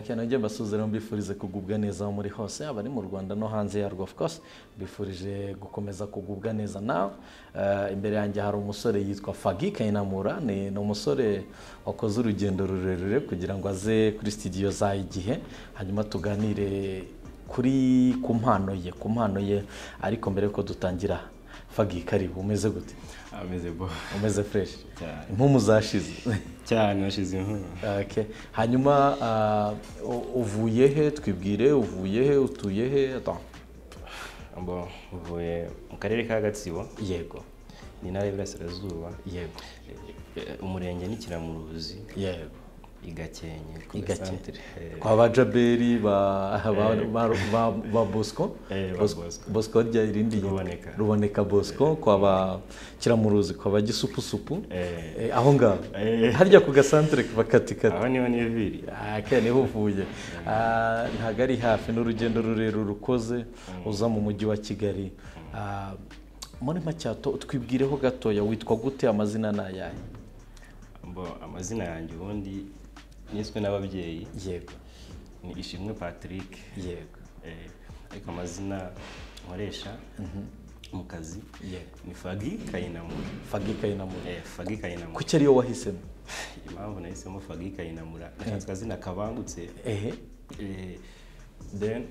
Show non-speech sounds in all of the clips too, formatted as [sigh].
akeneye njye mbasuzire mbifurize kugubwa neza aho muri hose abari mu rwanda no hanze yarwo of course mbifurije gukomeza kugubwa neza nawe Eh, imbere yanjye hari umusore yitwa fagi kayinamura ni umusore wakoze urugendo rurerure kugira ngo aze kuri studio za igihe hanyuma tuganire kuri ku mpano ye ku mpano ye. Ariko mbere yuko dutangira fagi karibu umeze gute? Ameze bo umeze fresh. Impumu zashize cyane nashize impumu Okay. hanyuma ah, u- uvuye he? Twibwire uvuye he? Utuye he? Uvuye mu karere ka gatsibo. Yego. Ni intara y'iburasirazuba yego. Eh, eh, umurenge nikiramuruzi yego i gakenke ku igake gasantere. Eh, kwa ba jaberi ba bosco. Eh, Bosco- rya irindi? Ruboneka. bosco kwa ba kiramuruzi kwa ba gisupusupu eh, Eh, aho ngaho Eh. harya ku gasantere bakatikati aho ni ho niviri ake ni ho uvuye Ah, ntabwo ari hafi n'urugendo rurerure ukoze uza mu mujyi wa kigali Ah, muri macyato twibwireho gatoya witwa gute amazina ni ayahe amazina yanjye ubundi niswe n'ababyeyi. Yego. Ni ishimwe patrick. Yego. Eh, ariko amazina nkoresha mu kazi ni fagi kayinamura. Fagi kayinamura. Eh, fagi kayinamura. Kuki ariyo wahisemo? Impamvu nahisemo fagi kayinamura. Nashatse akazina kabangutse Eh, then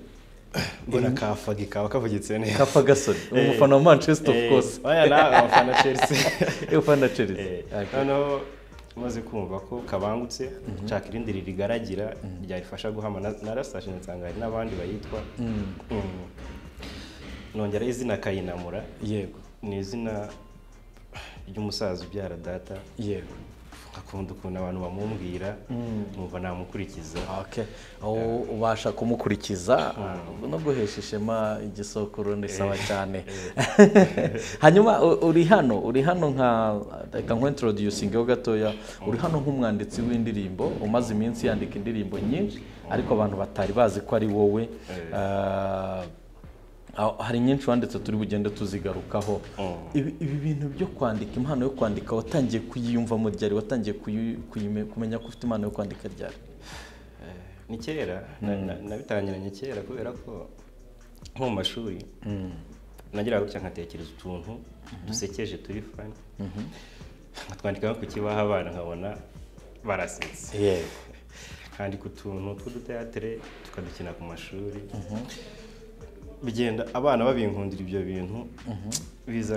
[clears throat] mbona ka fagi kaba kavugitse neza. Kafa gasore umufana wa manchester of Eh, course. oya nawe abafana chelsea. [laughs] Ufana chelsea. Eh, noneho umaze kumva ko kabangutse nshaka irindi ririgaragira ryarifasha guhama Na- narasashe nsanga hari n'abandi bayitwa. Mm. nongeraho izina kayinamura. Yego. Ni izina ry'umusaza ubyara data. Yego. Akunda ukuntu abantu bamubwira numva namukurikiza. Okay. U- ubasha kumukurikiza no guhesha ishema igisokoro ni sawa cyane. [laughs] Hanyuma u- uri hano uri hano nka reka nkwentroducingeho gatoya. Uri hano nk'umwanditsi w'indirimbo umaze iminsi yandika indirimbo nyinshi ariko abantu batari bazi ko ari wowe. Ah, aho- hari nyinshi wanditse turi bugende tuzigarukaho. Ibi ibi bintu byo kwandika impano yo kwandika watangiye kuyiyumvamo ryari? Watangiye kumenya ko ufite impano yo kwandika ryari? Eh, ni kera. Na- nabitangiranye kera kubera ko nko mu mashuri nageraga gutya nkatekereza utuntu dusekeje turi fani nkatwandika ku kibaho abana nkabona barasetse. Nkandika utuntu tw'uduteyatere tukadukina ku mashuri. Bigenda abana babinkundira ibyo bintu biza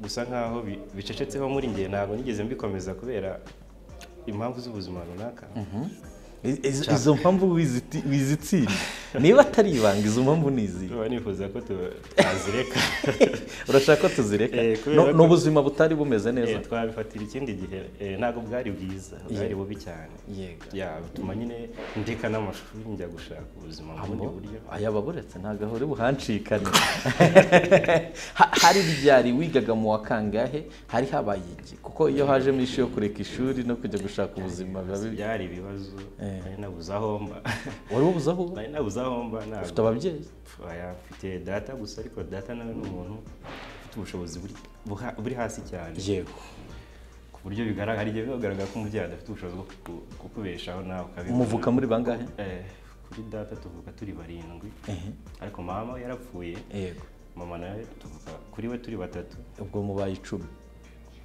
gusa nkaho bi- bicecetseho muri njye ntabwo nigeze mbikomeza kubera impamvu z'ubuzima runaka. Izo mpamvu wizitsinda [laughs] niba atari ibanga izo mpamvu ni izi tuba nifuza ko twazireka [laughs] urashaka ko tuzireka? Eh, ni ubuzima butari bumeze neza. Eh, twabifatira ikindi gihe. Eh, ntabwo bwari bwiza bwari bubi cyane. Bituma nyine ndeka n'amashuri njya gushaka ubuzima mu bundi buryo aya baburetse ntabwo ahore buhancikane. [laughs] Ha- hari ryari wigaga mu wa kangahe? Hari habaye iki? Kuko iyo hajemo ishi yo kureka ishuri no kujya gushaka ubuzima biba byari ibibazo. Nari nabuze aho mba. [laughs] Wari wabuze aho? Nari nabuze aho mba ufite ababyeyi? Mfite data gusa ariko data nawe ni umuntu ufite ubushobozi buri hasi cyane. Yego. Ku buryo bigaragara hari igihe bigaragara ko umubyeyi adafite ubushobozi bwo kuku- kukubeshaho nawe ukabibona. Umuvuka muri bangahe? Eh, kuri data tuvuka turi barindwi. Ariko mama we yarapfuye. Yego. Mama nawe tuvuka kuri we turi batatu. Ubwo mubaye icumi.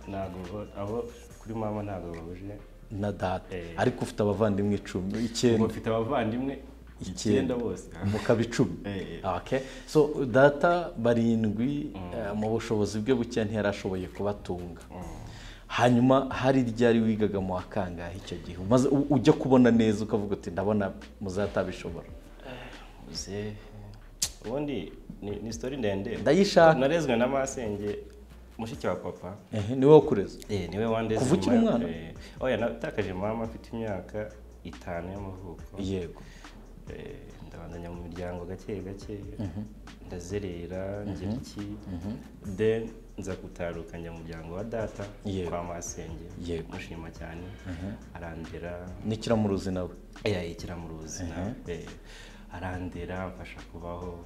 Ntabwo aho kuri mama ntabwo bahuje na data. Eh. ariko ufite abavandimwe icumi icyenda. mfite abavandimwe icyenda bose. Mukaba icumi [laughs] Eh. okay. so data barindwi eh, mu bushobozi bwe buke ntiyarashoboye kubatunga. Hanyuma hari ryari wigaga mu wa kangahe icyo gihe? Maze ujya kubona neza ukavuga uti ndabona muzatabishobora. Ubundi ni, story ndende. Ndayishaka. narezwe na masenge. Mushiki wa papa ehe ni we wo kureza eh ni we wandeze Kuva ukiri umwana? eh, oya natakaje mama mfite imyaka itanu y'amavuko. Yego. Eh, ndabandanya mu miryango gake gake. Ndazerera ngira iki? Then nza gutaruka njya mu muryango wa data kwa masenge. Yego. mushima cyane. Arandera. N'ikiramuruzi nawe yayikira mu ruzina eh, arandera amfasha kubaho.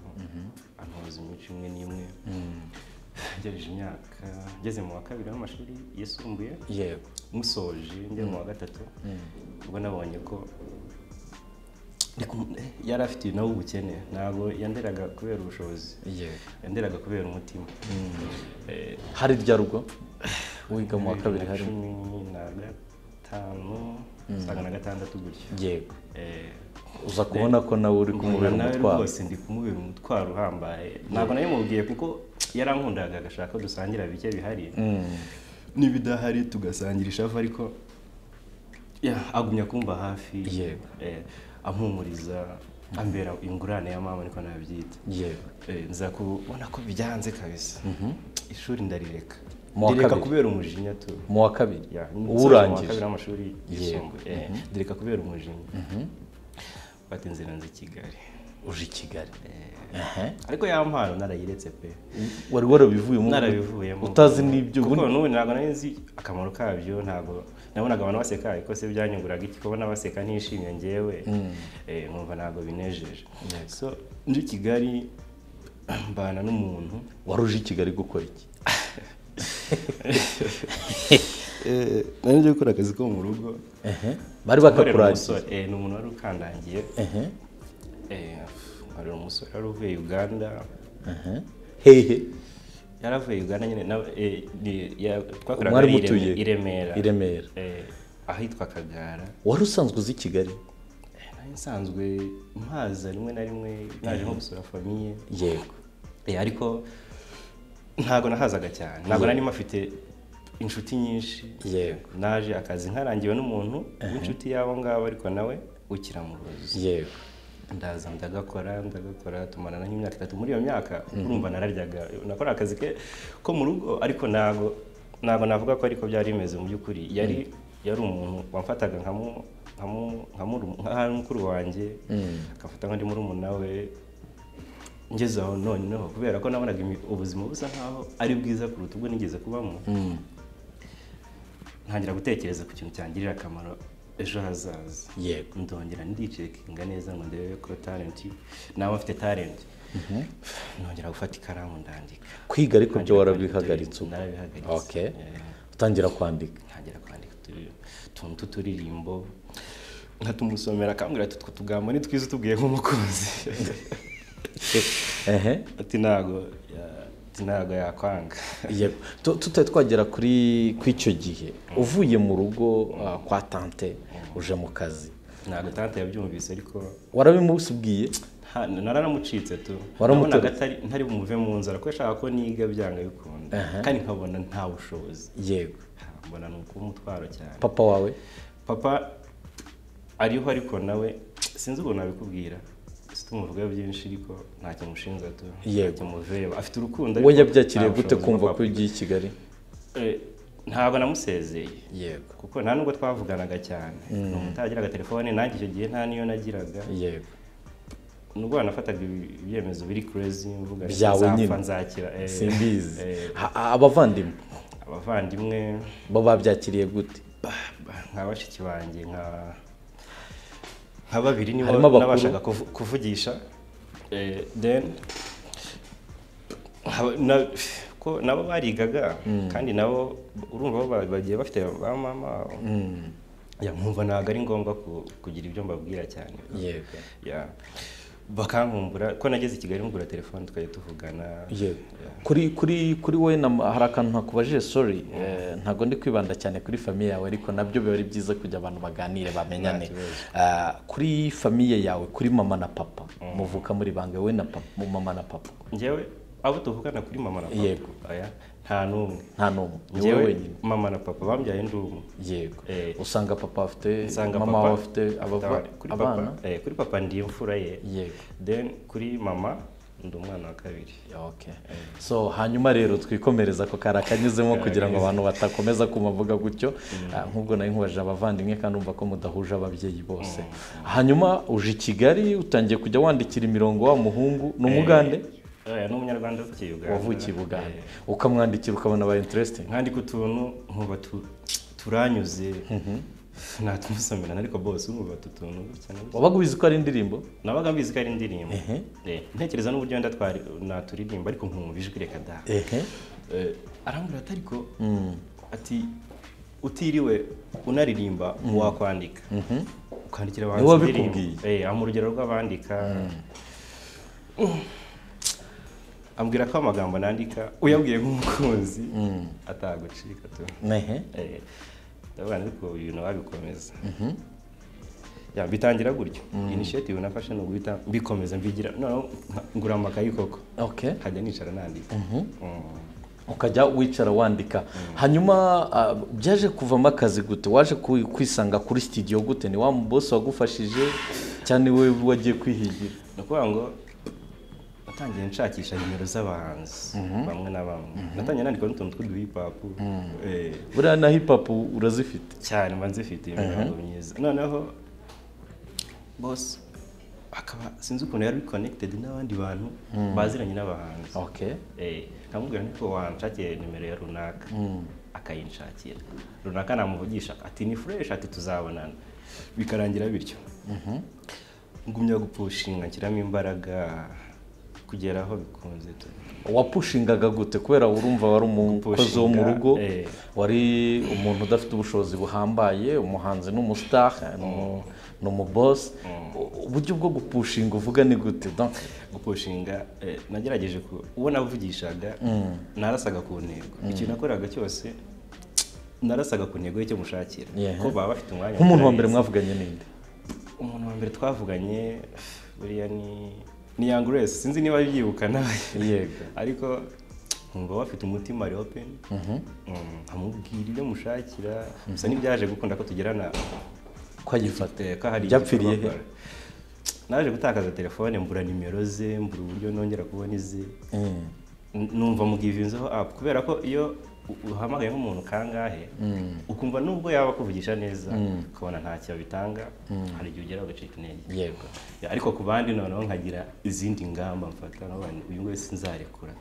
Antoza imico imwe n'imwe. Ngejeje imyaka ngeze mu wa kabiri w'amashuri yisumbuye yego. musoje njye mu wa gatatu ubwo nabonye ko eh, yari afite nawe ubukene ntabwo yanderaga kubera ubushobozi. Yego. Yanderaga kubera umutima. Eh, hari rya rugo? Wiga mu wa kabiri hari cumi na gatanu usanga na gatandatu gutyo yego. Eh, uza kubona ko nawe uri kumubera nawe umutwaro. rwose ndi kumubera umutwaro uhambaye. Ntabwo nabimubwiye kuko yarankundaga agashaka ko dusangira bike bihari. N'ibidahari tugasangira ishavu ariko ya, agumya kumva hafi. Yego. eh, ampumuriza ambera ingurane ya mama niko nabyita yego. Eh, nza kubona ko byanze kabisa. Ishuri ndarireka. Kabiri? kubera umujinya tu. Mu wa kabiri. Uba nsoje mu wa urangije. kabiri w'amashuri yisumbuye. Eh, ndireka kubera umujinya. Fata inzira nzi kigali. Uje i kigali? Ehe. ariko ya mpano narayiretse pe. Wari warabivuyemo? Narabivuyemo. Utazi n'ibyo kuko n'ubu ntabwo nari nzi akamaro kabyo ntabwo nabonaga abantu baseka ariko se byanyunguraga iki? Kubona baseka ntishimye ngewe eh, numva ntabwo binejeje. So nje i kigali [clears throat] mbana n'umuntu. Wari uje i kigali gukora iki? [laughs] [laughs] Nari nje gukora akazi ko mu rugo. Bari bakakuragiye eh, ni umuntu wari ukandangiye. Ehe. eh, umusore. Wari uvuye uganda. Ehe. hehe. Yari avuye uganda nyine eh, ari i remera i Remera. Ahitwa kagara. Wari usanzwe uzi kigali? Nsanzwe mpaza rimwe na rimwe naje nko gusura famiye yego. Ariko ntabwo nahazaga cyane. Ntabwo nari mafite inshuti nyinshi. Yego. naje akazi nkarangiwe n'umuntu w'inshuti y'abo ngabo ariko nawe ukiramuruzi yego. Ndaza ndagakora ndagakora tumarana nk'imyaka itatu. Muri iyo myaka urumva nararyaga. Nakora akazi ke ko mu rugo ariko ntabwo ntabwo navuga ko ariko byari bimeze mu by'ukuri. Yari yari umuntu wamfataga nka mu- mu- mukuru wanjye. Agafata nk'undi murumuna we. Ngeze aho noneho kubera ko nabonaga ubuzima busa nkaho ari bwiza kuruta ubwo nigeze kubamo. Ntangira gutekereza ku kintu cyangirira akamaro ejo hazaza. Yego. Ndongera ndicekinga neza ngo ndebe ko talenti nawe afite talenti nongera gufata ikaramu ndandika. Kwiga ariko byo warabihagaritse ubu narabihagaritse okay utangira kwandika. Ntangira kwandika utu- utuntu tw'uturirimbo. Nkatumusomera akambwira ati utwo tugambo ni twiza utubwiye nk'umukunzi. [laughs] Ehe. Ati ntago. Ntago yakwanga. Tutari twagera kuri ku icyo gihe. Uvuye mu rugo ah, kwa tante uje mu kazi. Ntago tante yabyumvise ariko warabimusubwiye? Nararamucitse tu. Nabonaga ntari bumuve mu nzara ko yashaka ko niga byanga bikunda kandi nkabona nta bushobozi. Yego. Mbona ni ukuba umutwaro cyane. Papa wawe? Papa ariho ariko nawe sinzi ukuntu nabikubwira tumuvugaho byinshi ariko nta kimushinja tu Yego. nta kimuveba afite urukundo we ariko yabyakiriye gute kumva ko ugiye i kigali? Eh, ntabwo namusezeye. Yego. Kuko nta nubwo twavuganaga cyane. Ni umutagiraga telefone nanjye icyo gihe nta niyo nagiraga. Yego. Nubwo wanafataga ibyemezo biri crazy mvuga Byawe nyine. nzakira. Eh, simbizi. eh, abavandimwe? Abavandimwe. Bo babyakiriye gute? Nka bashiki banjye nka nka babiri nibo nabashaga kuvu- kuvugisha. Eh, then nabo barigaga kandi nabo urumva bagiye bafite ba mama ya nkumva ntabwo ari ngombwa ku- kugira ibyo mbabwira cyane. Yego. Bakankumbura ko nageze i kigali ngura telefone tukajya tuvugana. Kuri kuri kuri wowe na hari akantu ntakubajije sorry eh, ntabwo ndi kwibanda cyane kuri famiye yawe ariko na byo biba ari byiza kujya abantu baganire bamenyane. Ah, kuri famiye yawe kuri mama na papa muvuka muri bange wowe na mama na papa. Njyewe abo tuvugana kuri mama na papa. Nta n'umwe. Nta n'umwe. Njyewe wenyine. mama na papa bambyaye ndi umwe yego. Eh, usanga papa afite mama wawe afite abana- kuri abana? Papa eh, kuri papa ndi imfura ye. Yego. Then kuri mama ndi umwana wa kabiri. Okay. so hanyuma rero twikomereza ko kari akanyuzemo kugira ngo abantu batakomeza kumavuga gutyo. Ah, nk'ubwo nari nkubajije abavandimwe kandi umva ko mudahuje ababyeyi bose. Hanyuma uje i kigali utangiye kujya wandikira imirongo wa muhungu ni umugande? Eh, ni umunyarwanda wavukiye i bugande ukamwandikira ukabona aba interesting. Nkandika utuntu nkuba tu- turanyuze. [laughs] Natumusomera ariko bose urumva utu tuntu gutya na gutya. wabaga ubizi ko ari indirimbo? Nabaga mbizi ko ari indirimbo. Eh, ntekereza n'uburyo wenda naturirimba ariko nkumva ijwi reka da. Eh, arambwira ati ariko ati utiriwe unaririmba wakwandika. Kwandikira Niwe abahanzi wabikubwiye? indirimbo. Eh, urugero rw'abandika. Ambwira ko amagambo nandika uyabwiye nk'umukunzi atagucika tu. Nehe. Eh, nti ariko ibintu wabikomeza ya bitangira gutyo. Initiative nafashe ni uguhita mbikomeza mbigira. Noneho ngura amakayi koko. Nkajya nicara nandika. Mm. ukajya wicara wandika. Hanyuma ah, byaje kuvamo akazi gute? Waje kwisanga kuri studio gute? Ni wa bosi wagufashije? Cyane we wagiye kwihigira. Ni ukuvuga ngo natangiye nshakisha nimero z'abahanzi bamwe na bamwe. Natangiye nandika n'utuntu tw'uduhipapu eh, buriya na hip hop urazifite? Cyane mba nzifite imirongo myiza. Noneho bose akaba sinzi ukuntu yari connected n'abandi bantu baziranye n'abahanzi. Okay Eh, nkamubwira niko wanshakiye nimero ya runaka akayinshakira runaka namuvugisha ati ni fresh ati tuzabonana. Bikarangira bityo. Ngumya gupushinga nshyiramo imbaraga kugera aho bikunze wapushingaga gute kubera urumva wari umukozi wo mu rugo? eh. wari umuntu udafite ubushobozi buhambaye umuhanzi n'umustar ni umu- ni umubosi uburyo bwo gupushinga uvuga ni gute? Gupushinga eh, nagerageje uwo navugishaga narasaga ku ntego. Ikintu nakoraga cyose narasaga ku ntego y'icyo mushakira. Ko baba bafite umwanya nk'umuntu wa mbere mwavuganye ninde umuntu wa mbere twavuganye buriya ni ni Grace. Sinzi niba byibuka nawe [laughs] yego. Ariko nkumva bafite umutima ari open. Mm, nkamubwira ibyo mushakira. Gusa n'ibyaje gukunda ko tugerana ko ayifata eh, ko hari Byapfiriye igikorwa akora. naje gutakaza telefone mbura nimero ze mbura uburyo nongera kubona Mm. N- numva mugivinzeho apu kubera ko iyo uhamagaye nk'umuntu kangahe ukumva nubwo yaba akuvugisha neza ukabona ntacyo bitanga hari igihe ugera ugacika intege. Yego. Ariko ku bandi noneho nkagira izindi ngamba mfata uyu nguyu sinzarekura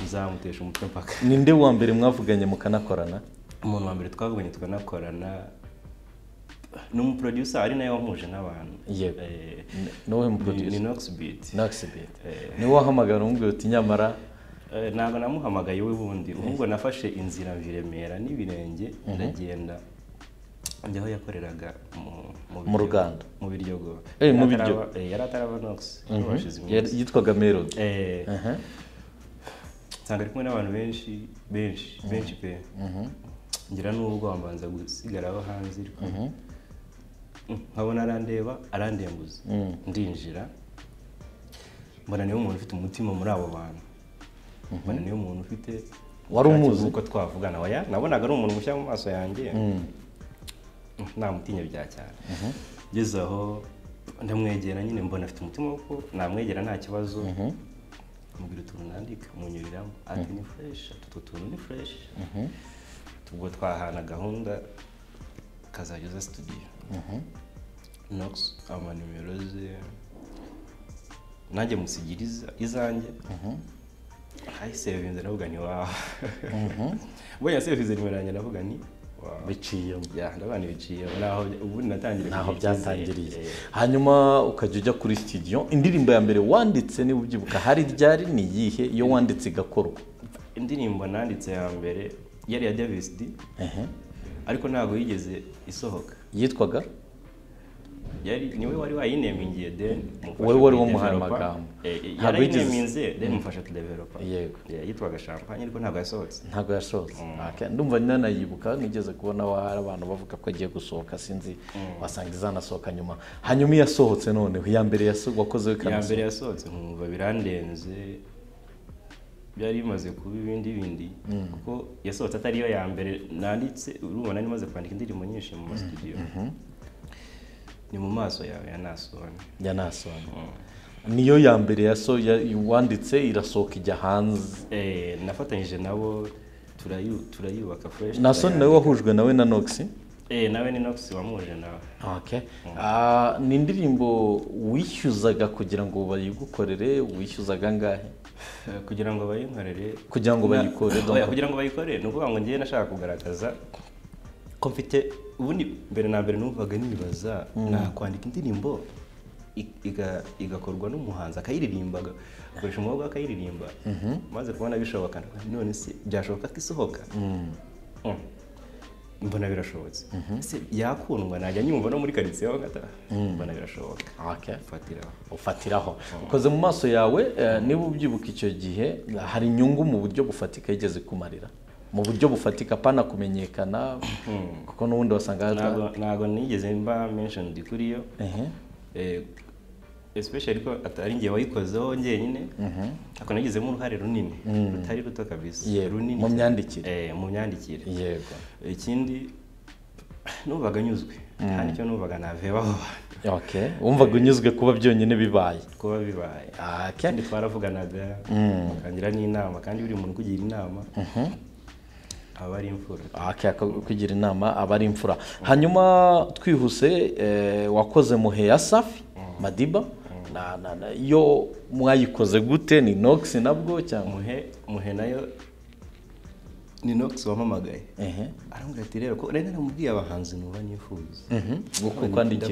tuzamutesha umutwe mpaka. Ninde wa mbere mwavuganye mukanakorana? Umuntu wa mbere twavuganye tukanakorana ni umuproducer ari nawe wampuje n'abantu. Yego. Eh, ni wowe muproducer. ni Noxbeat. Noxbeat. Eh. ni we wahamagara umubwira uti nyamara ntabwo namuhamagaye we bundi ahubwo nafashe inzira mva i Remera n'ibirenge ndagenda. Njya aho yakoreraga mu- ruganda. mu biryogo. Eh, Yari ataraba- eh, yari ataraba Yari- iminsi. Yitwaga Eh, Aha. nsanga ari kumwe n'abantu benshi benshi benshi pe. Ngira n'ubwo wambanza gusigara aho hanze ariko Mm, nkabona arandeba arandembuza ndinjira. Mbona ni we muntu ufite umutima muri abo bantu. Mbona ni we muntu ufite Wari umuzi? bw'uko twavugana. Nabonaga ari umuntu mushya mu maso yanjye. Namutinya bya cyane. Ngeze aho ndamwegera nyine mbona afite umutima w'uko namwegera nta kibazo. Mubwira utuntu nandika munyuriramo. Ati ni fureshi utu tuntu ni fureshi ubwo twahana gahunda kazajya uza studio nox amanimero ze nanjye musigira iza- izanjye ayisevinze ndavuga [laughs] ni wawe mbonye yasevinze nimero yanjye ndavuga ni biciyemo ya ndavuga ni biciye naho ubundi natangiriye ntaho byatangiriye Eh, hanyuma ukajya ujya kuri studio indirimbo ya mbere wanditse niba ubyibuka hari ryari? Ni iyihe? Iyo wanditse igakorwa? Indirimbo nanditse ya mbere yari iya Davis D. Ariko ntabwo yigeze isohoka. Yitwaga? Yari ni we wari wayinemingiye mufasha Wowe wari wamuhaye amagambo. Eh, eh, yarayineminze then mufasha kudevelopa Yego. Yeah, yitwaga champagne ariko ntabwo yasohotse. Ntabwo yasohotse. Okay. ndumva nanayibuka nigeze kubona hari abantu bavuga ko agiye gusohoka sinzi wasanga izanasohoka nyuma. Hanyuma iyo yasohotse noneho iya mbere wakozeho iya mbere yasohotse nkumva birandenze byari bimaze kuba ibindi bindi. Kuko yasohotse atari yo ya mbere nanditse urumva nari maze kwandika indirimbo nyinshi mu masitudiyo ni mu maso yawe ya nasone yanasohoka niyo ya mbere ya- wanditse irasohoka ijya hanze. Eh, nafatanyije nabo turayu- turayubaka fresh nasoni nawe wahujwe nawe na noxi Eh, nawe ni Nox wamuje nawe. Okay. Ah, ni indirimbo wishyuzaga kugira ngo bayigukorere wishyuzaga angahe Eh, kugira ngo bayinkorere. Kugira ngo Na- bayikore donc- Oya, [laughs] kugira ngo bayikore ni ukuvuga ngo ngewe nashaka kugaragaza ko mfite ubundi mbere na mbere numvaga nibaza nakwandika indirimbo igakorwa n'umuhanzi akayiririmba agakoresha umwuga akayiririmba. Maze kubona bishoboka none se byashoboka ko isohoka? Mm. mbona birashobotse ese yakundwa najya nyumva no muri karitsiye aho ngataha? Mbona birashoboka. Ufatiraho. Ukoze mu maso yawe eh, niba ubyibuka icyo gihe hari inyungu mu buryo bufatika yigeze kumarira? Mu buryo bufatika pana kumenyekana kuko n'ubundi wasanga ntabwo nigeze mba mentioned kuri yo. Eh, especially ko atari njye wayikozeho njyenyine. Ariko nagizemo uruhare runini. Rutari ruto kabisa. Runini. Mu myandikire. Eh, mu myandikire. Yego. Ikindi numvaga nyuzwe. Nta ni cyo numvaga navebaho okay wumvaga unyuzwe kuba byonyine bibaye. kuba bibaye. Kandi twaravuganaga. Bakangira n'inama. Kandi buri muntu ukugira inama. Aba ari imfura. Ako- kugira inama aba ari imfura. Hanyuma twihuse eh, wakoze muhe ya safi madiba na, na, na, yo mwayikoze gute? Ni nox nabwo cyangwa? Muhe muhe na yo ni nox wampamagaye ehe. Arambwira ati rero ko rero namubwiye abahanzi nuba nifuza?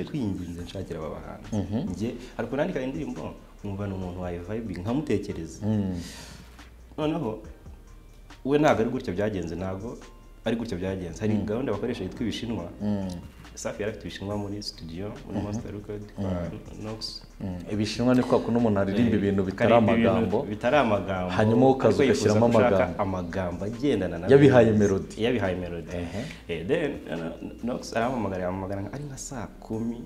Ndakwinginze nshakira aba bahanzi. Njye ariko nandika indirimbo nkumva ni umuntu wayo vibing nkamutekereza. Noneho we ntabwo ari gutyo byagenze ntabwo ari gutyo byagenze. Hari gahunda bakoresha yitwa ibishinwa. Safi yari afite ibishinwa muri studio muri monster record kwa nox. Mm, ibishinwa ni kwa kuno umuntu aririmba ibintu bitari amagambo. bitari amagambo. Hanyuma ukaza ugashyiramo amagambo. amagambo agendana na Yabihaye melody. yabihaye melody. Eh then uh, Nox arampamagara yampamagara nka- ari nka saa kumi.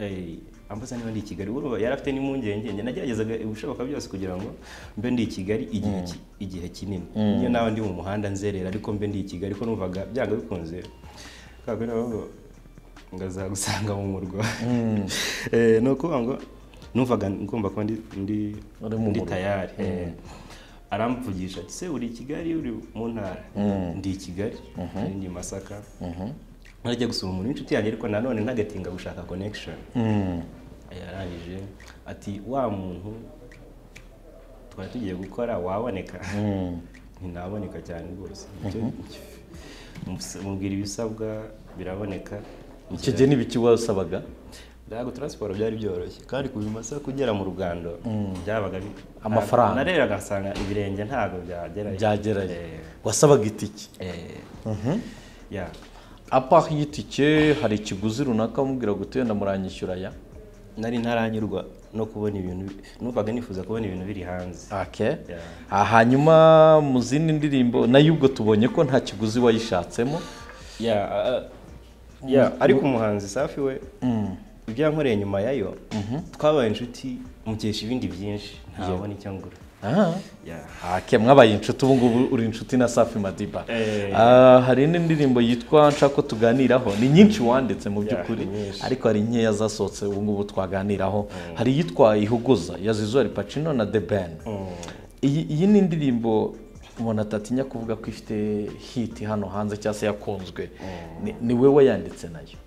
Eh ambaza niba ndi i Kigali urumva yari afite n'impungenge njye nageragezaga ibishoboka byose kugira ngo mbe ndi i Kigali igihe igihe kinini. Iyo nawe ndi mu muhanda nzerera ariko mbe ndi i Kigali ko numvaga byanga bikunze. Kabwe nabo ngo azagusanga mu murwa. [laughs] Eh no kuvuga ngo numvaga ngomba kuba ndi tayari. Eh. aramvugisha ati se uri i Kigali uri mu ntara? Ndi i Kigali. Ari ndi i Masaka. Najya gusura umuntu w'inshuti yanjye ariko nanone ntagatinga gushaka connection. Mm, yarangije ati wa muntu twari tugiye gukora waboneka. [laughs] Mm. ntinaboneka cyane rwose. [laughs] Mus- mubwira ibisabwa biraboneka. Icyo gihe n'ibiki wasabaga ntabwo taransiporo byari byoroshye. Kandi kuva i Masaka kugera mu rugando byabaga bi- Amafaranga. nareraga ngasanga ibirenge ntabwo byagerayo. Byagerayo. Eh, wasabaga itike eh, ya apa y'itike hari ikiguzi runaka mubwira ngo wenda muranyishyura ya? Nari ntaranyurwa no kubona ibintu numvaga nifuza kubona ibintu biri hanze. Hanyuma mu zindi ndirimbo na yo ubwo tubonye ko nta kiguzi wayishatsemo? Ya uh, ya ariko umuhanzi safi we ibyo yankoreye nyuma yayo twabaye inshuti mukesha ibindi byinshi. Ntabona icyo ngura. Mwabaye inshuti ubu ngubu uri inshuti na Safi Madiba. Eh. Ah, hari n'indirimbo yitwa nshaka ko tuganiraho ni nyinshi wanditse mu by'ukuri ariko hari nkeya zasohotse ubu ngubu twaganiraho. Hari iyitwa ihuguza ya Zizou Pacino na The Ben iyi iyi ni indirimbo umuntu atatinya kuvuga ko ifite hit hano hanze cyangwa se yakunzwe. Ni- ni we wayanditse na yo.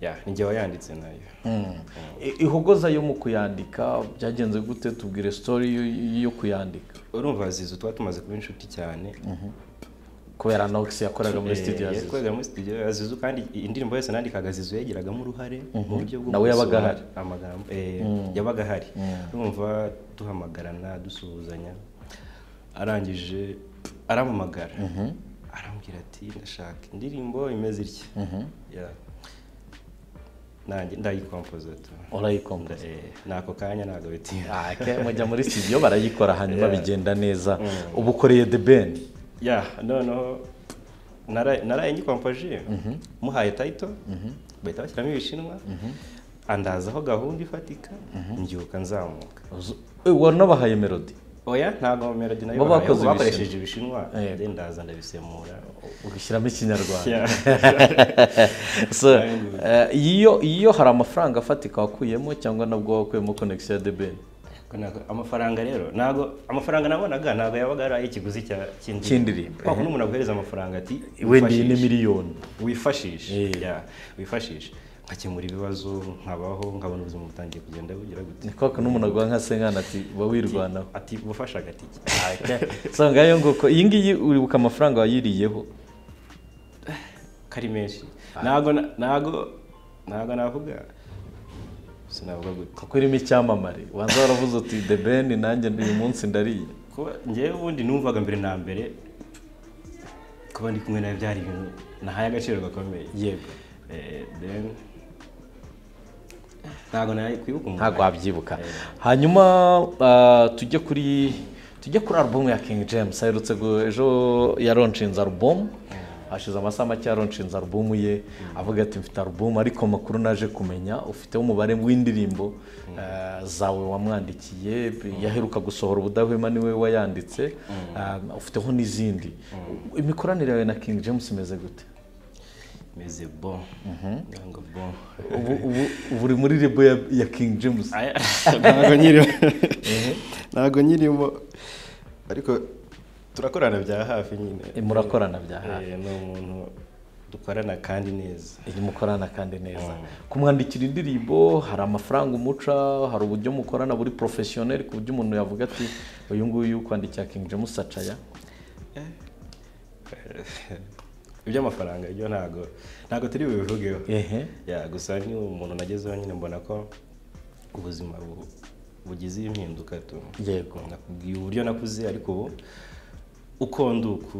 Ya ni jye wayanditse na yo. I- ihogoza yo mu kuyandika byagenze gute? Tubwire story yo- kuyandika. Urumva zizu tuba tumaze kuba inshuti cyane. Kubera Nox yakoraga muri Eh, studio ya Zizou. yakoreraga muri studio ya zizu kandi indirimbo yose nandikaga zizu yagiragamo uruhare mu buryo bwo Nawe yabaga ahari. amagambo eh, yabaga ahari. Urumva duhamagarana dusuhuzanya. Arangije arampamagara arambwira ati ndashaka indirimbo imeze itya? Ya. Nanjye ndayikompoza eh, n'ako kanya ntabwo bitinda Ake, mujya muri studio barayikora hanyuma bigenda neza. Ubu ukoreye The Ben? Ya noneho nara- naraye ngikompoje muhaye tayito bahita bashyiramo ibishinwa. Andazaho gahunda ifatika. Mbyuka nzamuka. Eh, wanabahaye melody? Oya ntabwo melody na yo Bo bahaye, bakoze ahubwo bakoresheje ibishinwa. Then ndaza ndabisemura. Ugashyiramo ikinyarwanda. [laughs] [laughs] Eh, iyo hari amafaranga afatika wakuyemo cyangwa nabwo wakuyemo connection ya ntabwo- amafaranga rero ntabwo amafaranga nabonaga ntabwo yabaga ari ay'ikiguzi Cy'indirimbo, kwa kundi umuntu aguhereza amafaranga ati wenda iyi ni miliyoni. Wifashishe. Eh. wifashishe. Nkakemura ibibazo nkabaho nkabona ubuzima butangiye kugenda bugira gute? Ni kwa kundi umuntu aguha nka senkana ati uba wirwanaho ati bufasha agatike. [laughs] So ngayo nguko iyi ngiyi uribuka amafaranga wayiriyeho? Kari menshi. Ntago na- ntago ntago navuga. Sinavuga gute. Kuko irimo icyamamare. Wanza waravuze uti The Ben nanjye uyu munsi ndariye. Kuba njyewe ubundi numvaga mbere na mbere kuba ndi kumwe nawe byari ibintu nahaye agaciro gakomeye. Yego. Eh, then ntabwo nakwibuka ntabwo wabyibuka. Hanyuma ah, tujye kuri tujye kuri alubumu ya king james. Aherutse ejo yaronshinze alubumu hashize amasaha make yaronshinze alubumu ye. Avuga ati mfite alubumu ariko amakuru naje kumenya. Ufiteho umubare w'indirimbo ah, zawe wamwandikiye. Yaheruka gusohora ubudahwema ni we wayanditse. Ah, ufiteho n'izindi. Imikoranire yawe na king james imeze gute? Meze bon. Ntabwo bon. Ubu uri muri rebo ya, king james. [laughs] Ntabwo nyirimo. Ntabwo nyirimo. Ariko turakorana bya hafi nyine. Murakorana bya hafi. Eh, ni umuntu dukorana kandi neza. Iyi mukorana kandi neza. Kumwandikira indirimbo hari amafaranga umuca hari uburyo mukorana buri porofesiyoneri ku buryo umuntu yavuga ati uyu nguyu kwandikira king james acaya iby'amafaranga ibyo ntabwo ntabwo turi bubivugeho gusa ni umuntu nagezeho nyine mbona ko ubuzima bu- bugize impinduka tu. Yego. Nakubwiye uburyo nakuze ariko ubu uko ndi uku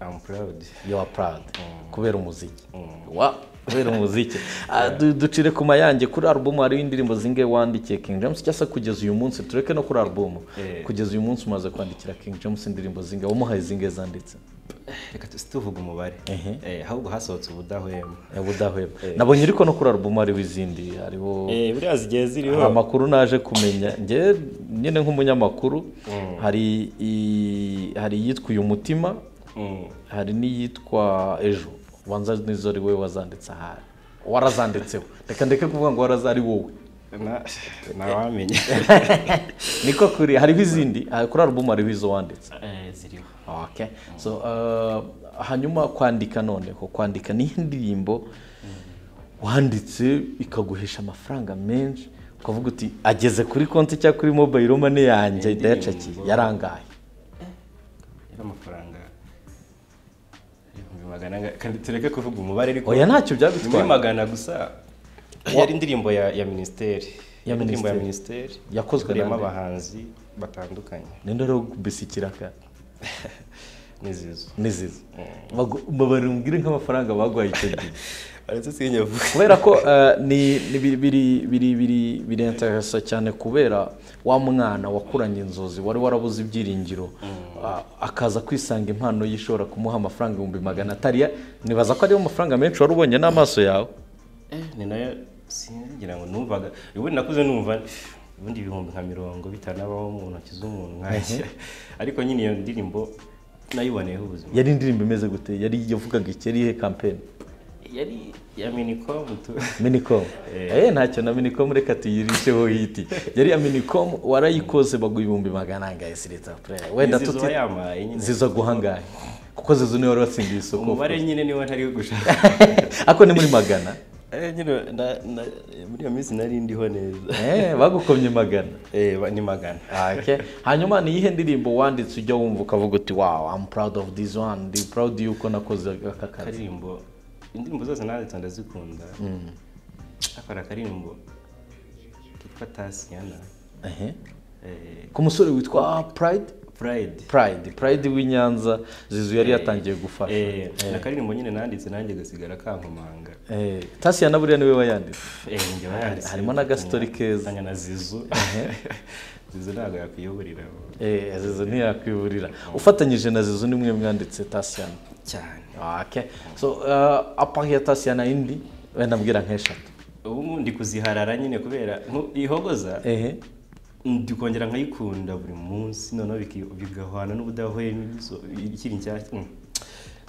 I'm proud. You are proud. Kubera umuziki. Mm. wa kubera umuziki. [laughs] Ah, du- ducire ku mayange kuri alubumu hariho indirimbo zingahe wandikiye king james. Cyangwa se kugeza uyu munsi tureke no kuri alubumu Eh. kugeza uyu munsi umaze kwandikira king james indirimbo zingahe wamuhaye zingahe zanditse. Reka tuvuga umubare. Eh, ahubwo hasohotse ubudahwema. Ubudahwema. Nabonye ariko no kuri alubumu hariho izindi hariho Eh, buriya zigiye ziriho. Amakuru naje kumenya. Njye nyine nk'umunyamakuru hari i- hari iyitwa uyu mutima Mm. hari n'iyitwa ejo. Ubanza nizo ari wowe wazanditse ahari. Warazanditseho. Reka ndeke kuvuga ngo waraza ari wowe. Na- ntawamenya [laughs] niko kuri hariho izindi ah, kuri alubumu hariho izo wanditse. Eh, ziriho. Okay so uh, hanyuma kwandika noneho kwandika ni indirimbo wanditse ikaguhesha amafaranga menshi? Ukavuga uti ageze kuri konti cyangwa kuri mobayiro mane yanjye ndayacakiye. yarangaye. Yari amafaranga magana tureke kuvuga umubare ariko oya ntacyo ni muri magana gusa. Yari indirimbo ya ya minisiteri. Ya indirimbo ya minisiteri. Yakozwe abahanzi batandukanye. Ninde rero gubisikira [laughs] n'izizo n'izizi mbabarira umbwire nk'amafaranga baguhaye icyo gihe. [laughs] [laughs] kubera ko eh, ni ni biri biri biri biri birinteresa cyane kubera wa mwana wakuranye inzozi wari warabuze ibyiringiro a- akaza kwisanga impano ye ishobora kumuha amafaranga ibihumbi magana atari ya- nibaza ko ariyo mafaranga menshi wari ubonye n'amaso yawe? Ni na yo singira ngo numvaga. Ubundi nakuze numva ubundi ibihumbi nka mirongo bitanabaho mu ntoki z'umuntu nkanjye [laughs] ariko nyine iyo ndirimbo nayiboneyeho ubuzima. Yari indirimbo imeze gute? Yari yavugaga iki? Yari ihe kampeni yari ya minicom tu. [laughs] Minicom. Eh. nacho ntacyo na minicom reka tuyirisheho hiti. Yari ya minicom warayikoze baguha ibihumbi magana angahe sireta wenda tuti zizo ziza guhangaye kuko zizo niwe wari watsindiye isoko umubare nyine niwe ntari gushaka [laughs] ako ni muri magana? Eh, nyine na- muri iyo minsi nari ndiho neza eh bagukomye magana? Eh, ni magana. Okay. hanyuma ni iyihe ndirimbo wanditse ujya wumva ukavuga uti wow I'm proud of this one. Ndi proud yuko nakoze aka kazi indirimbo zose nanditse ndazikunda akora akaririmbo kitwa tasiyana. Eh, ku musore witwa pride? Pride. Pride. Pride w'i nyanza. Zizu yari yatangiye gufasha. Eh, ni akaririmbo nyine nanditse nanjye gasigara kankomanga Eh, tasiya na buriya ni we wayanditse. Eh, harimo n'agastori keza. Na zizu [laughs] zizu ntabwo yakwiyoborera Eh, zizu ntiyakwiburira ufatanyije na zizu nimwe mwanditse tasiya cyane. Okay. so uh, ya tasiya na indi wenda mbwira nk'eshatu ubu ndi kuziharara nyine kubera ihogoza. Ehe ndi kongera nkayikunda buri munsi noneho bigahwana n'ubudahwema ikiri nshyashya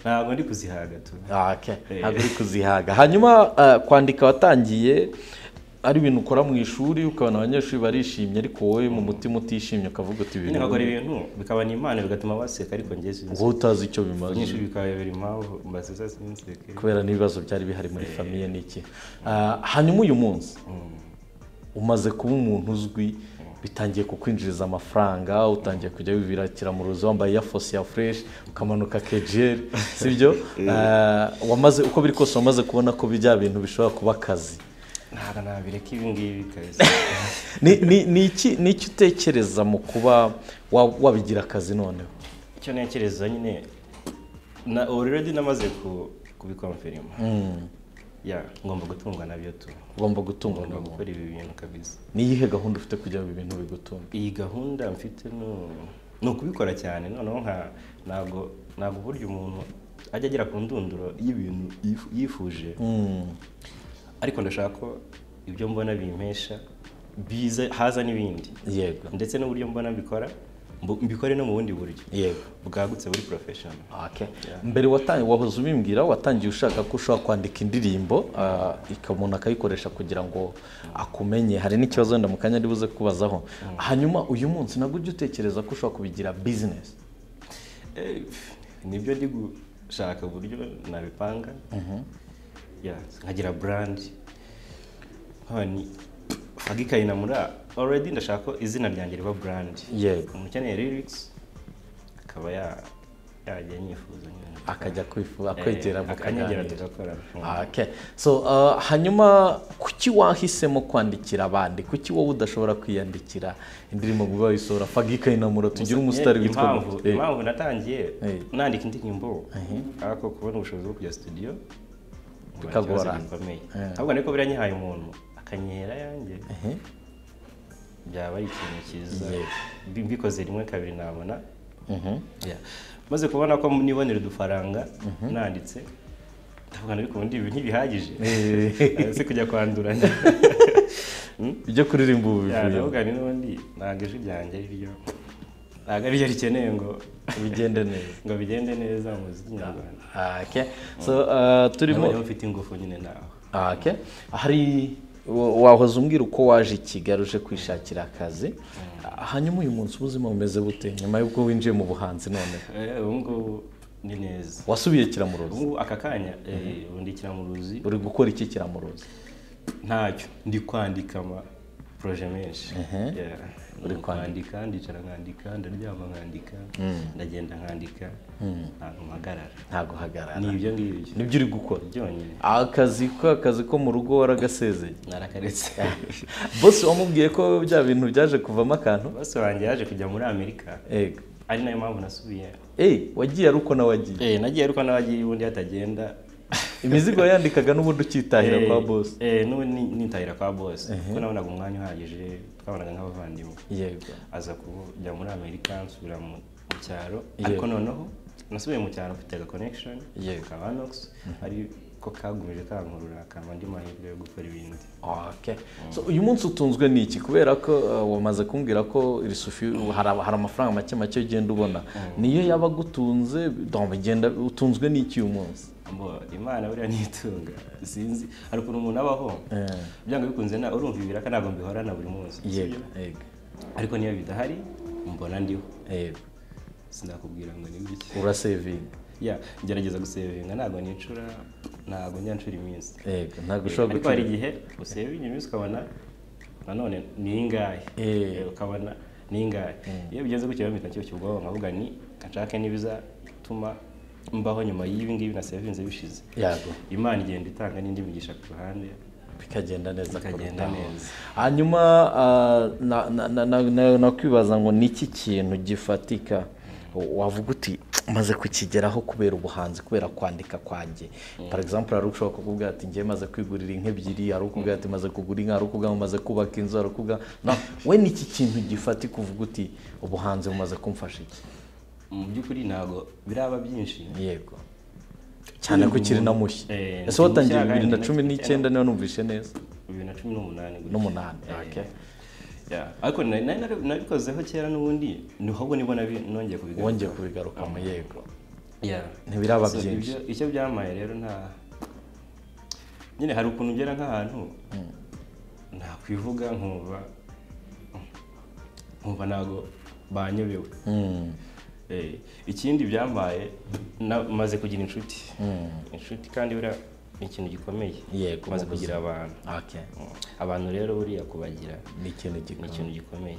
ntabwo ndi kuzihaga tu. Ah, okay. Eh. ntabwo uri kuzihaga hanyuma uh, kwandika watangiye ari ibintu ukora mu ishuri ukabona abanyeshuri barishimye ariko wowe mu mutima utishimye ukavuga uti ibintu nkakora ibintu bikaba ni impano bigatuma baseka ariko sinzi. Ngo utazi icyo bimaze. Abanyeshuri bikababera impamvu mbasesa sinseke kubera n'ibibazo byari bihari muri famiye n'iki Ah, hanyuma uyu munsi. Umaze kuba umuntu uzwi bitangiye kukwinjiriza amafaranga utangiye kujya wibirakira mu ruzi wambaye iya fosi ya fureshi ukamanuka kejeri sibyo [laughs] Ah, wamaze uko biri kose wamaze kubona ko bya bintu bishobora kuba akazi. Ntabwo nabireka ibi ngibi kabisa. [laughs] Ni iki utekereza mu kuba wa- wabigira akazi noneho? Icyo ntekereza nyine na already namaze ku- kubikomferima Mm. ya ngomba gutungwa na byo tu. Ugomba gutungwa ngomba gukora ibi bintu kabisa. Ni iyihe gahunda ufite kugira ngo ibintu bigutunge? Iyi gahunda mfite ni ukubikora cyane. Noneho nka ntabwo ntabwo burya umuntu ajya agera ku ndunduro y'ibintu yifu- yifuje. Mm. Ariko ndashaka ko ibyo mbona bimpesha biza haza n'ibindi. Yego. Ndetse n'uburyo mbona mbikora mbikore no mu bundi buryo. Yego. Bwagutse buri Okay. mbere watangiye wahoze ubimbwira watangiye ushaka ko ushobora kwandika indirimbo ah, umuntu akayikoresha kugira ngo akumenye. Hari n'ikibazo wenda mu kanya ari buze kubazaho hanyuma uyu munsi nabwo ujya utekereza ko ushobora kubigira business? Eh, ni byo ndi gushaka uburyo nabipanga. Ya, nkagira ni fagikayina muri already ndashaka ko izina ryanjye riba brand. Yego umuntu ukeneye lyrics akaba ya- yajya yifuza akajya kwifuza akwegera Eh, akanyegera mukaganira tugakorana Ah, okay. so uh, hanyuma kuki wahisemo kwandikira abandi? Kuki wowe udashobora kwiyandikira indirimbo ngo wayisohora fagikayinamura tugire umusitari Eh, witwa impamvu? Eh, natangiye nandika indirimbo ariko kubona ubushobozi bwo kujya studio. Bikagora. Eh. ahubwo niko biriya nyihaye umuntu akanyera yanjye. Byaba ari ikintu cyiza. Mbikoze rimwe kabiri nabona maze kubona ko nibonera udufaranga nanditse. Ndavuga ariko ubundi ibi ntibihagije. Eh. si kujya kwanduranya [laughs] ibyo kuririmba ubu bivuye. ntabwo ijwi ryanjye ari ryo ntabwo ari ryo rikeneye ngo bigende neza. Ngo bigende neza mu muziki nyarwanda. Okay. so uh, turimo mfite ingufu nyine nawe okay. hari wa- wahoze umbwira uko waje i kigali uje kwishakira akazi. Ah, hanyuma uyu munsi ubuzima bumeze bute nyuma y'uko winjiye mu buhanzi none Eh, ubu ngubu ni neza. Wasubiye kiramuruzi aka kanya eh, ubu ndi kiramuruzi uri gukora iki kiramuruzi ntacyo. Ndi kwandika ama poroje menshi. Uri Ndi kwandika ndicara nkandika ndaryama nkandika ndagenda nkandika ntabwo mpagarara ntabwo uhagarara ni ibyo ngibyo ni byo uri gukora byonyine akazi ko akazi ko mu rugo waragasezeye narakaretse [laughs] bose wamubwiye ko bya bintu byaje kuvamo akantu bose wanjye yaje kujya muri amerika. Ego ari na yo mpamvu nasubiye Eh, wagiye ari uko nawe wagiye eh nagiye ariko n'abagiye ubundi hatagenda imizigo yandikaga n'ubundi ukitahira Eh, kwa bosi eh n'ubu ni- nitahira kwa boss. Kuko nabonaga umwanya uhagije twabonaga nk'abavandimwe. Yego. Aza kujya muri amerika nsubira mu cyaro. Ariko noneho nasubiye mu cyaro mfite aga connection. Yego. ka Vanox. Ariko kagumije kankurura kamba andi mahirwe yo gukora ibindi. Okay. So uyu munsi utunzwe n'iki? Kubera ko uh, wamaze kumbwira ko iri sufi hari amafaranga make make ugenda ubona. Niyo yaba agutunze utunzwe n'iki uyu munsi? Imana buriya nitunga sinzi hari ukuntu umuntu abaho? Eh, byanga bikunze na urumva ibiraka ntabwo mbihorana buri munsi yego sibyo? yego. Ariko niyo bidahari mbona ndiho. Yego. Sinakubwira ngo ni biki urasevinga ngerageza gusevinga. Ntabwo nicura ntabwo njya ncura iminsi ntabwo ushobora ariko hari gucura igihe usevinga iminsi ukabona nanone ni ingahe Eh. Ukabona ni ingahe iyo bigeze ku kilometero cyo cy'ubwonko nkavuga ni nshake n'ibizatuma mbaho nyuma y'ibi ngibi na sevinze bishize. Yego. Imana igenda itanga n'indi migisha ku ruhande. Bikagenda neza Bikagenda neza. hanyuma ah, na- na- na- na- na- nakwibaza ngo ni iki kintu gifatika? Wavuga uti maze kukigeraho kubera ubuhanzi kubera kwandika kwanjye par exemple hari ushobora kukubwira ati ngiye maze kwigurira inka ebyiri hari ukubwira ati maze kugura inka hari ukubwira ngo maze kubaka inzu hari ukubwira no we ni iki kintu gifatika uvuga uti ubuhanzi bumaze kumfasha iki mu by'ukuri ntabwo biraba byinshi yego cyane ko ukiri na mushya Eh, ese watangiye bibiri na cumi n'icyenda niba numvise neza bibiri na cumi n'umunani n'umunani Eh. Ariko nabikozeho kera n'ubundi ni ahubwo ni bwo nabi- nongeye kubigaruka wongeye kubigarukamo yego. Ntibiraba byinshi. icyo byamaye rero nta nyine hari ukuntu ugera nk'ahantu nakwivuga nkumva nkumva ntabwo banyobewe. Mm, Eh, ikindi byambaye maze kugira inshuti. Mm. inshuti kandi buriya ni ikintu gikomeye. Yego, maze kugira abantu. Mm. abantu rero buriya kubagira ni ikintu gikomeye.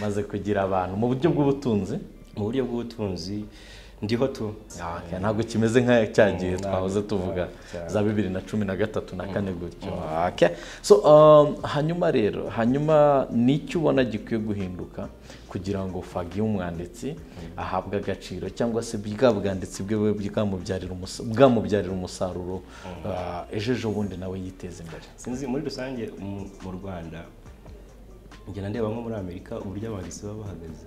maze kugira abantu. Mu buryo bw'ubutunzi? Mu buryo bw'ubutunzi ndiho tu. Okay, ntabwo kimeze nka cya gihe Mm, twahoze tuvuga. za bibiri na cumi na gatatu na kane gutyo. Okay. so um, hanyuma rero hanyuma n'icyo ubona gikwiye guhinduka kugira ngo fagi y'umwanditsi ahabwe agaciro cyangwa se bwa bwanditsi bwe bwamubyarira umusa- bwamubyarira umusaruro ejo ejo bundi nawe yiteza imbere. Sinzi muri rusange mu- mu rwanda ngenda ndeba nko muri amerika uburyo abanditsi baba bahagaze.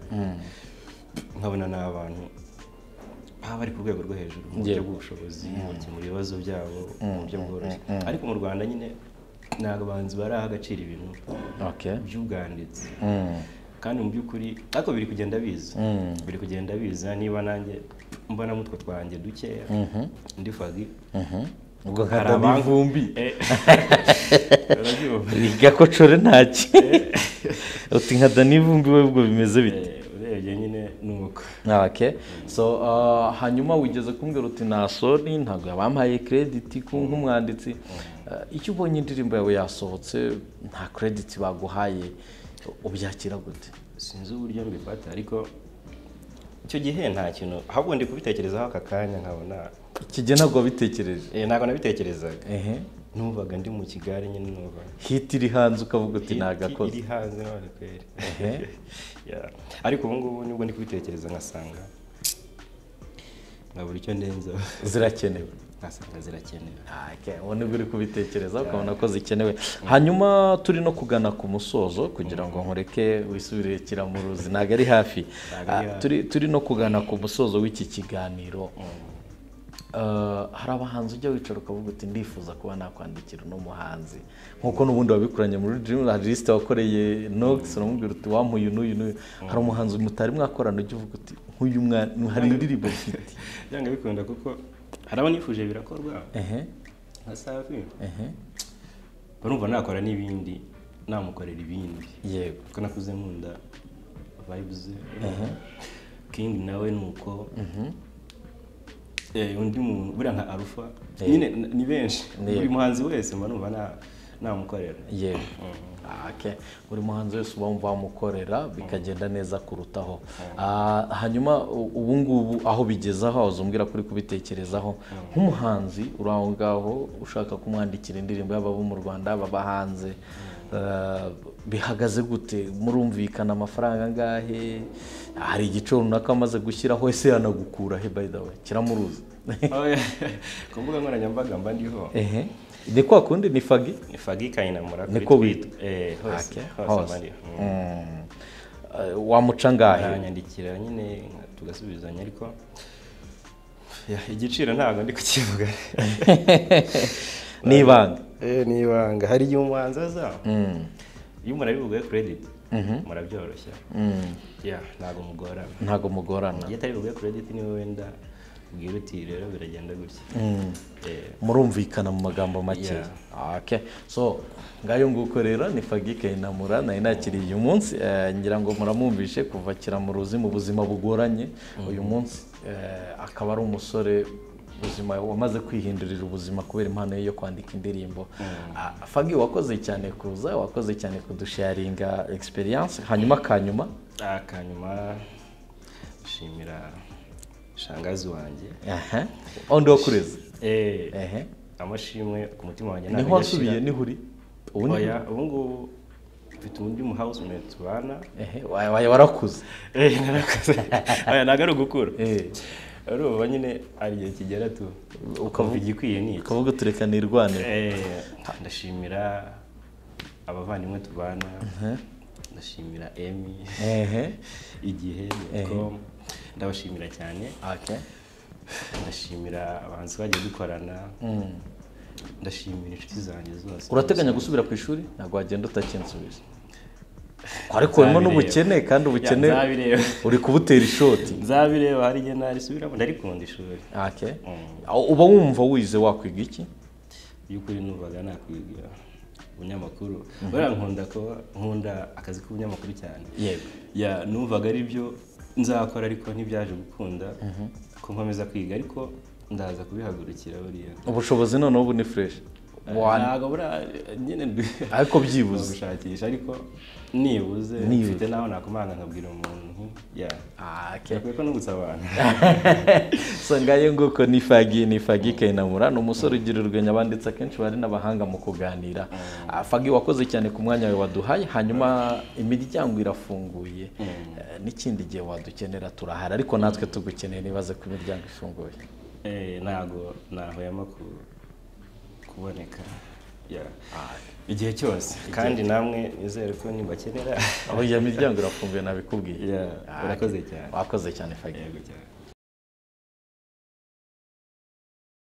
Nkabona ni abantu baba bari ku rwego rwo hejuru mu buryo bw'ubushobozi mu gukemura ibibazo byabo mu buryo bworoshye. ariko mu rwanda nyine ntabwo abahanzi baraha agaciro ibintu by'ubwanditsi. Mm. kandi mu by'ukuri ariko biri kugenda biza. Mm. biri kugenda biza niba nanjye mbona mutwe twanjye dukeya. Ndi fagi. Mhm. ubwo hari abangu- n'ivumbi Eh, [laughs] urabyumva gakocore ntaki uti nkada n'ivumbi we ubwo bimeze bite? Eh, urebye nyine ni uko Okay. So uh, hanyuma wigeze kumbwira uti nta soni ntabwo yabampaye credit ku nk'umwanditsi. Uh, icyo ubonye indirimbo yawe yasohotse nta credit baguhaye ubyakira gute? Sinzi uburyo mbifata ariko icyo gihe nta kintu ahubwo ndi kubitekerezaho aka kanya nkabona iki gihe ntabwo wabitekereje. Eh, ntabwo nabitekerezaga. Numvaga ndi mu kigali nyine numva hit iri hanze ukavuga uti nagakoze. iri hanze none kweri. [laughs] Ariko ubu ngubu ni bwo ndi kubitekereza nkasanga nkabura icyo ndenzaho [laughs] zirakenewe. Nkasanga zirakenewe. Ubu ni bwo uri kubitekereza ukabona ko zikenewe. Hanyuma turi no kugana ku musozo kugira ngo nkureke wisubire kiramuruzi ntabwo ari hafi. Ah, turi no kugana ku musozo w'iki kiganiro. Ah, hari abahanzi ujya wicara ukavuga uti ndifuza kuba nakwandikira uno muhanzi. Nk'uko n'ubundi wabikoranye muri Dream hari lisite wakoreye Nox uramubwira uti wampuye n'uyu n'uyu hari umuhanzi mutari mwakorana ujya uvuga uti nk'uyu mwana hari indirimbo [laughs] mfite. Byanga bikunda kuko hari abo nifuje birakorwa. Nka safi. Ehe. Urumva nakora n'ibindi namukorera ibindi. Yego. Kuko nakuze nkunda vibes. Ze king nawe ni uko Eh, undi muntu buriya nka arufa nyine n- ni benshi. Ni- buri muhanzi wese mba numva na- namukorera. Yego Ah, okay. buri muhanzi wese uba wumva wamukorera bikagenda neza kurutaho. Ah, hanyuma ubu ngubu aho bigeze aho uzumbwira kuri kubitekerezaho nk'umuhanzi uri aho ngaho ushaka kumwandikira indirimbo yaba abo mu rwanda baba hanze. Ah, bihagaze gute? Murumvikana amafaranga angahe? Hari igice runaka amaze gushyiraho ese yanagukura he way. Kiramuruzi. [laughs] Oh, ku mbuga nkoranyambaga mba ndiho. Ni kwa kundi? Ni fagi? Ni fagi kayinamura kuri Niko Twitter. Eh, hose. Okay, hose hose. Mm. Mm. Eh, wamuca ngahe aranyandikira nyine nka- tugasubizanya ariko igiciro ntabwo ndi kukivuga. [laughs] Ni ibanga Eh, ni ibanga. Hari igihe umuhanzi aza? Mm. iyo umuntu ari buguhe credit murabyoroshya. Mm. Yeah, ntabwo mugorana. Ntabwo mugorana. Iyo atari buguhe credit ni we wenda ubwira uti rero biragenda gutya. Mm. Eh, murumvikana mu magambo make. Yeah. okay so ngayo nguko rero ni fagi kayinamura nari nakiriye uyu munsi. Eh, ngira ngo muramwumvishe kuva kiramuruzi mu buzima bugoranye. Uyu munsi eh, akaba ari umusore ubuzima wamaze kwihindurira ubuzima kubera impano ye yo kwandika indirimbo. Ah, fagi wakoze cyane kuza wakoze cyane kudusharinga experience hanyuma kanyuma akanyuma nshimira shangazi wanjye. Undi wakureze Eh, amashimwe ku mutima wanjye. Niho wasubiye ni ho uri ubu ni oya ubu ngubu mfite undi mu housemate tubana ehe wa- wa- warakuze. Eh, [laughs] ntabwo ari ugukura. Eh. Urumva nyine hari igihe kigera tu ukumva igikwiye ni ukavuga tureka nirwanire Eh, ndashimira abavandimwe tubana. Ndashimira emi igihe ndabashimira cyane. Ndashimira abahanzi twagiye dukorana. Ndashimira inshuti zanjye zose. Urateganya gusubira ku ishuri? Ntabwo wagenda utakinsubiza. Ariko harimo n'ubukene kandi ubukene uri kubutera ishoti. [laughs] Nzabireba hari igihe narisubiramo. Ndarikunda ishuri Aho uba wumva wize wakwiga iki? By'ukuri numvaga nakwiga ubunyamakuru buriya nkunda kuba nkunda akazi k'ubunyamakuru cyane. Numvaga ari byo nzakora ariko ntibyaje gukunda ko nkomeza kwiga. Ariko ndaza kubihagurukira buriya. Ubushobozi noneho ubu ni fureshi Wa- ntabwo buriya nyine ariko byibuze. [laughs] Gushakisha. Ariko nibuze mfite naho nakomanga nkabwira umuntu. Ya Ah, okay. yakwiye ko no gusaba abantu. [laughs] So ngayo nguko ni fagi ni fagi kayinamura ni umusore ugira urwenya banditse akenshi bari n'abahanga mu kuganira. Ah, fagi wakoze cyane ku mwanya wawe waduhaye hanyuma imiryango irafunguye. Eh, n'ikindi gihe wadukenera turahari ariko natwe tugukeneye nibaze ko imiryango ifunguye. Eh, ntabwo ku- kuboneka. Ya igihe cyose. [laughs] Kandi namwe nizere ko nibakenera. [laughs] Aho iyo miryango irafunguye nabikubwiye. Urakoze cyane. wakoze cyane fagi yego cyane.